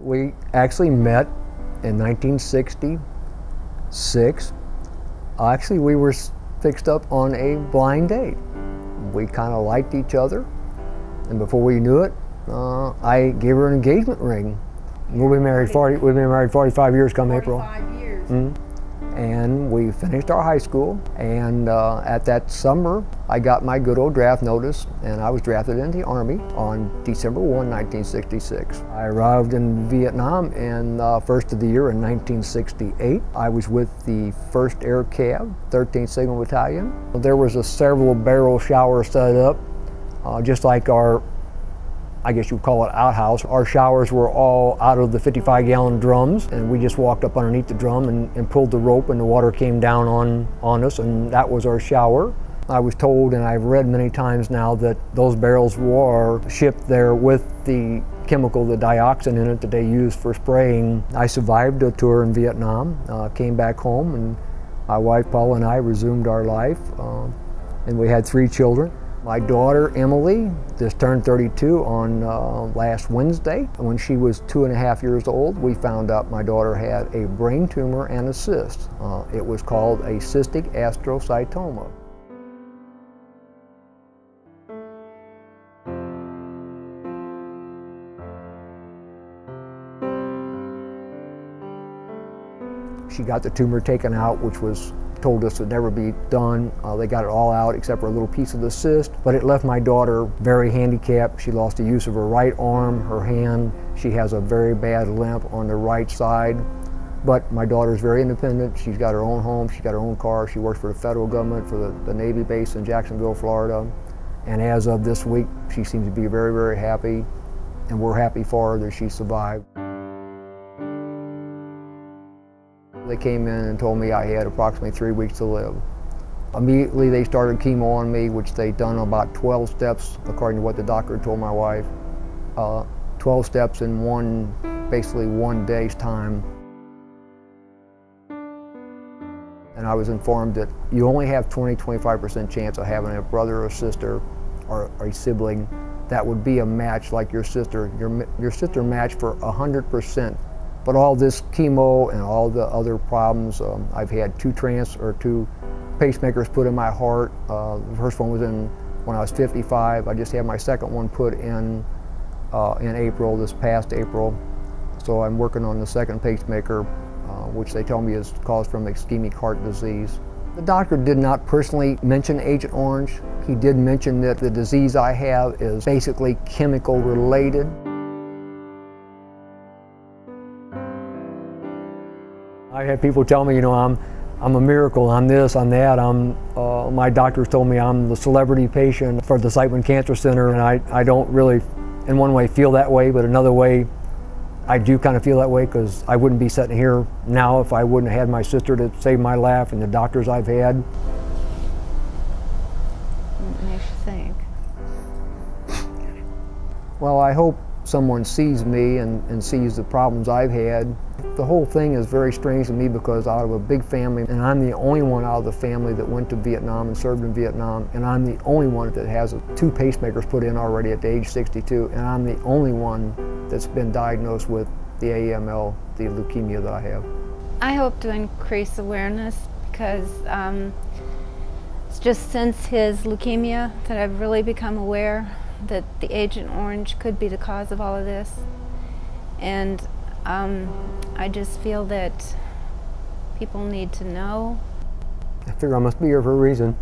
We actually met in 1966. Actually, we were fixed up on a blind date. We kind of liked each other, and before we knew it, uh, I gave her an engagement ring. We'll be married 40. We've been married 45 years come 45 April. years. Mhm. And we finished our high school, and uh, at that summer, I got my good old draft notice, and I was drafted into the Army on December 1, 1966. I arrived in Vietnam in uh, first of the year in 1968. I was with the 1st Air Cav, 13th Signal Battalion. There was a several barrel shower set up, uh, just like our I guess you'd call it outhouse. Our showers were all out of the 55 gallon drums and we just walked up underneath the drum and, and, pulled the rope and the water came down on, on us and that was our shower. I was told and I've read many times now that those barrels were shipped there with the chemical, the dioxin in it that they use for spraying. I survived a tour in Vietnam, uh, came back home and my wife Paula and I resumed our life uh, and we had three children. My daughter Emily just turned 32 on uh, last Wednesday. When she was two and a half years old, we found out my daughter had a brain tumor and a cyst. Uh, it was called a cystic astrocytoma. She got the tumor taken out, which was told us would never be done. Uh, they got it all out except for a little piece of the cyst, but it left my daughter very handicapped. She lost the use of her right arm, her hand. She has a very bad limp on the right side. But my daughter is very independent. She's got her own home, she's got her own car. She works for the federal government, for the, the Navy base in Jacksonville, Florida. And as of this week, she seems to be very, very happy. And we're happy for her that she survived. They came in and told me I had approximately three weeks to live. Immediately they started chemo on me, which they'd done about 12 steps, according to what the doctor told my wife. Uh, 12 steps in one, basically one day's time. And I was informed that you only have 20, 25% chance of having a brother or sister or, or a sibling that would be a match like your sister. Your, your sister matched for 100% but all this chemo and all the other problems, um, I've had two trans or two pacemakers put in my heart. Uh, the first one was in when I was 55. I just had my second one put in uh, in April, this past April. So I'm working on the second pacemaker, uh, which they tell me is caused from ischemic heart disease. The doctor did not personally mention Agent Orange. He did mention that the disease I have is basically chemical related. I had people tell me, you know, I'm, I'm a miracle, I'm this, I'm that. I'm, uh, my doctors told me I'm the celebrity patient for the Siteman Cancer Center, and I, I don't really, in one way, feel that way, but another way, I do kind of feel that way because I wouldn't be sitting here now if I wouldn't have had my sister to save my life and the doctors I've had. What makes you think? Well, I hope someone sees me and, and sees the problems I've had. The whole thing is very strange to me because out of a big family, and I'm the only one out of the family that went to Vietnam and served in Vietnam, and I'm the only one that has two pacemakers put in already at the age 62, and I'm the only one that's been diagnosed with the AML, the leukemia that I have. I hope to increase awareness because um, it's just since his leukemia that I've really become aware that the Agent Orange could be the cause of all of this. And um, I just feel that people need to know. I figure I must be here for a reason.